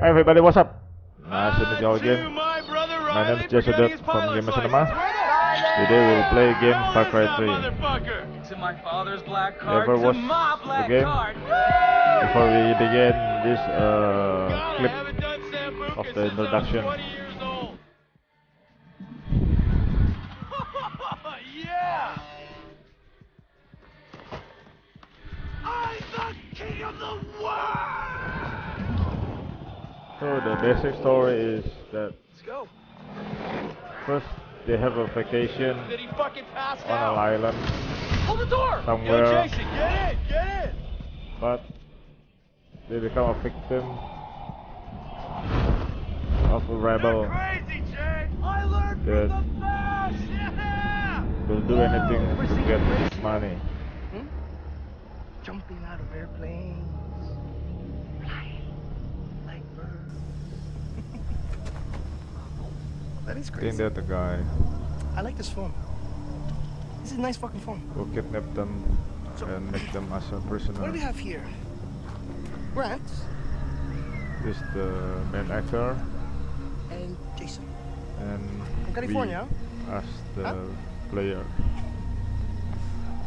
Hey everybody, what's up? Nice to meet you all again. my brother My Riley name is for Jason Dutt from pilot's Gamer. Cinema. Today we'll hell play game is Far that Cry 3. motherfucker? To my black You card, ever watch the game? card. Before we begin this uh, clip haven't done Sam Buca of the since I was introduction. So the basic story is that Let's go. first they have a vacation Did he fucking pass on an island, Hold the door! somewhere. Yo, Jason, get in, get in! but they become a victim of a rebel crazy! I learned Good. from the best! Yeah! will do anything to get this money. Hmm? jumping out of airplanes, that is crazy. that the guy I like this phone. This is a nice fucking phone. We'll kidnap them So- and make them as a prisoner. What do we have here? Grant This is the main actor and Jason. and From California? we as the Huh? player.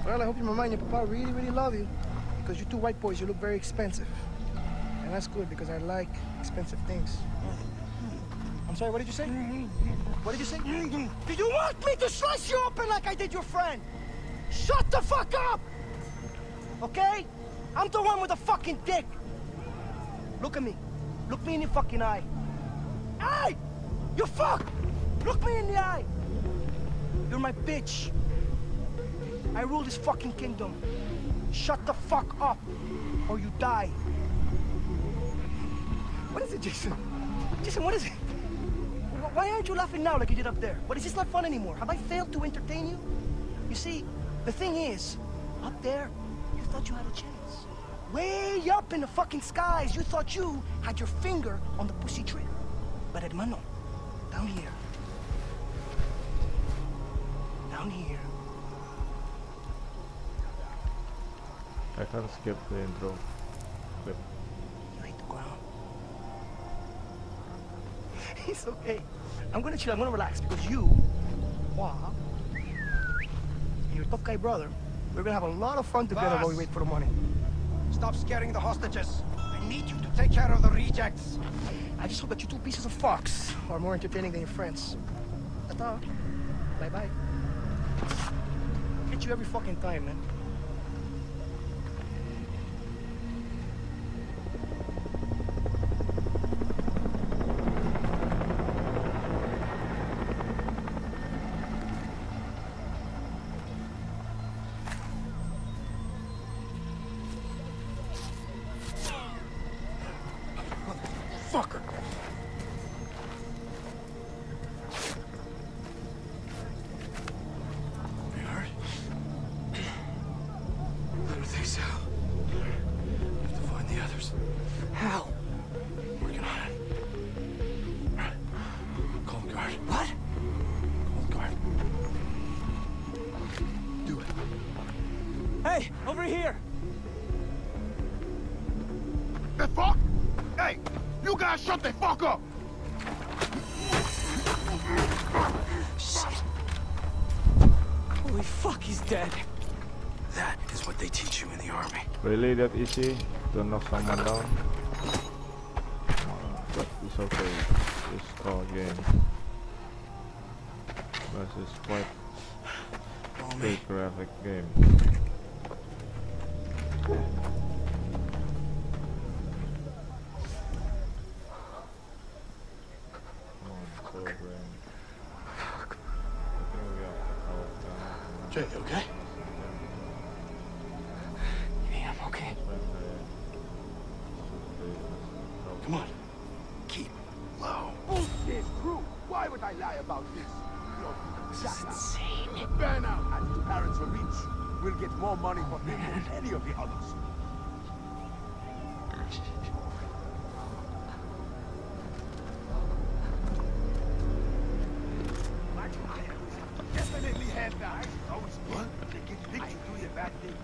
Well, I hope your mama and your papa really, really love you. Because you two white boys, you look very expensive. And that's good because I like expensive things. I'm sorry, what did you say? Mm-hmm. What did you say? Mm-hmm. Do you want me to slice you open like I did your friend? Shut the fuck up! Okay? I'm the one with the fucking dick. Look at me. Look me in the fucking eye. Hey! You fuck! Look me in the eye! You're my bitch. I rule this fucking kingdom. Shut the fuck up, or you die. What is it, Jason? Jason, what is it? Wh- Why aren't you laughing now like you did up there? What is this not fun anymore? Have I failed to entertain you? You see, the thing is, up there, you thought you had a chance. Way up in the fucking skies, you thought you had your finger on the pussy trigger. But hermano, down here, down here, I can't skip the intro clip. You hit the ground. it's okay. I'm gonna chill. I'm gonna relax because you, Hua, and your tough guy brother, we're gonna have a lot of fun together while we wait for the money. Stop scaring the hostages. I need you to take care of the rejects. I just hope that you two pieces of fox are more entertaining than your friends. Ta-ta. Bye-bye. Hit you every fucking time, man. Over here! The fuck? Hey, you guys shut the fuck up! Shit. Holy fuck, he's dead. That is what they teach you in the army. Really that easy to knock someone down? Uh, but it's okay. It's called game. This is quite Follow a graphic game. Come on, program. I think we have to count down. Jay, okay? Yeah, I'm okay. Come on. Keep low. Bullshit, crew. Why would I lie about this? You're This is shut up. insane. Burnout and his parents are rich. We'll get more money from him than any of the others. Definitely had that. What? They get picked to do the bad thing.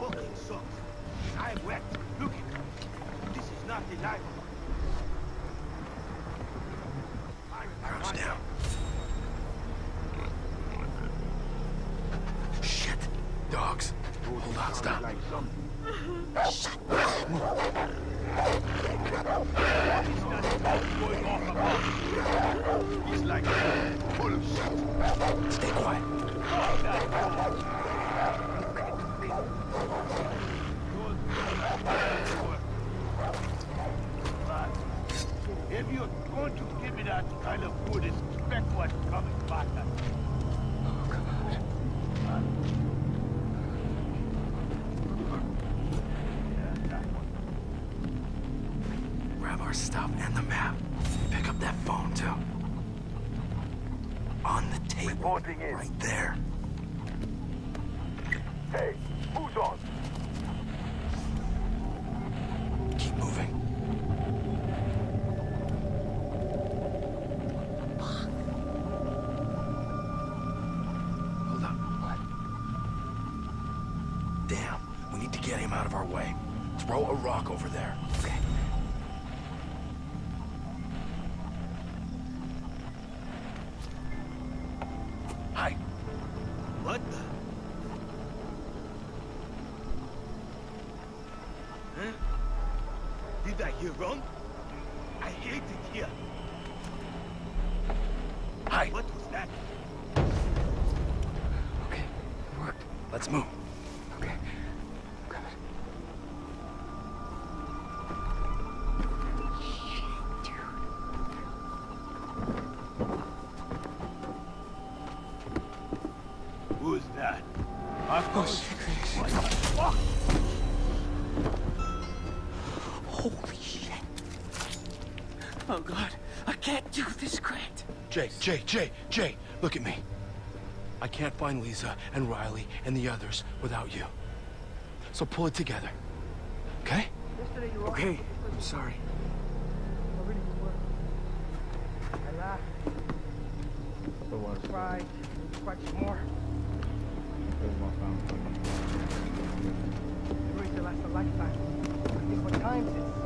Fucking sucks. I'm wet. Look at This is not the life Crouch down. Shit. Dogs. Hold on, stop. He's like full of shit. Stay quiet. If you're going to give me that kind of food, expect what's coming back Right there. Hey, who's on? Keep moving. Hold up. What? Damn, we need to get him out of our way. Throw a rock over there. Did I hear wrong? I hate it here. Hi. What was that? Okay, it worked. Let's move. Jay, Jay, Jay, Jay, look at me. I can't find Lisa and Riley and the others without you. So pull it together. Okay? Yesterday you were Okay, I'm sorry. Really. I laughed, The one cried, cried some more. is my family. Memories that last a lifetime. I think what times is. Time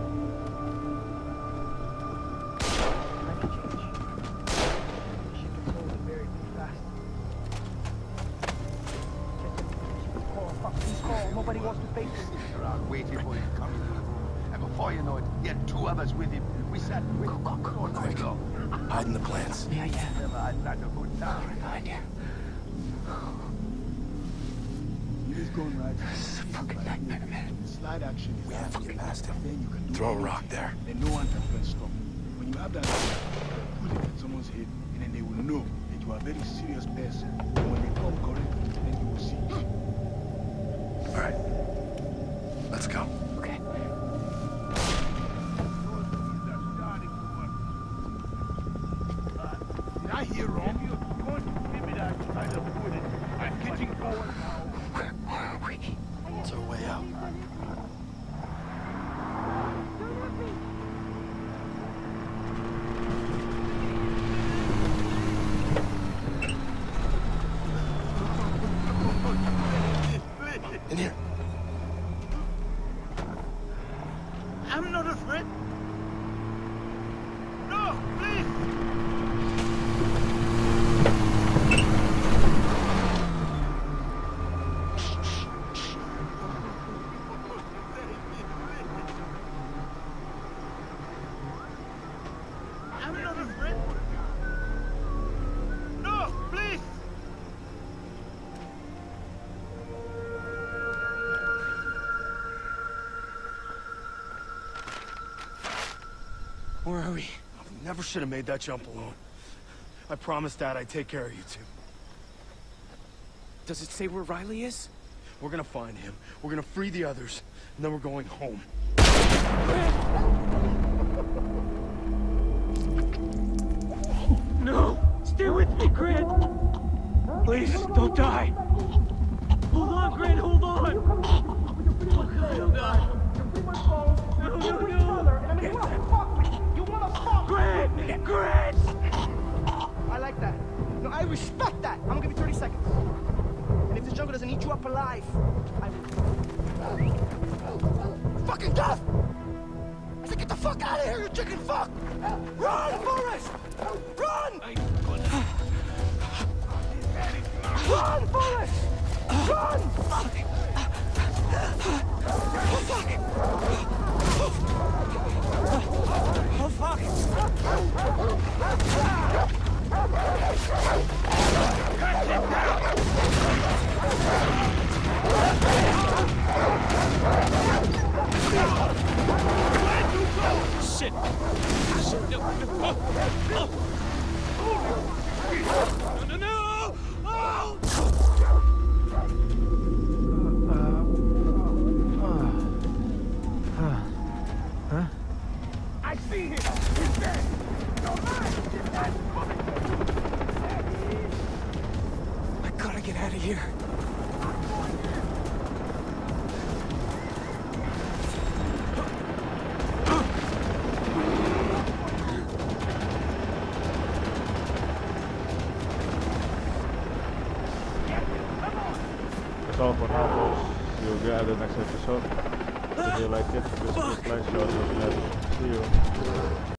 two others with him. We sat with him all night long. Hide in the plants. Yeah, yeah. Never had such a good time. Behind you. He's going right. This is a fucking nightmare, man. Slide action We have to get past him. Then you can Throw a rock there. And no one can stop. When you have that, put it at someone's head, and then they will know that you are a very serious person. And when they come correct, then you will see. All right. Let's go. Where are we? I never should have made that jump alone. I promised Dad I'd take care of you two. Does it say where Riley is? We're gonna find him. We're gonna free the others, and then we're going home. No! Stay with me, Grant! Please, don't die! Hold on, Grant, hold I respect that. I'm gonna give you 30 seconds. And if this jungle doesn't eat you up alive, I will. Fucking death! I said, get the fuck out of here, you chicken fuck! Run, Forrest! Run! Run, Forrest! Run! Oh, fuck! All for now, folks. See you again at the next episode. If you like it, please, please like, share, subscribe. See you.